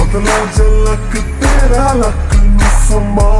Bakın avcılar kıtır halakın Nusun bağ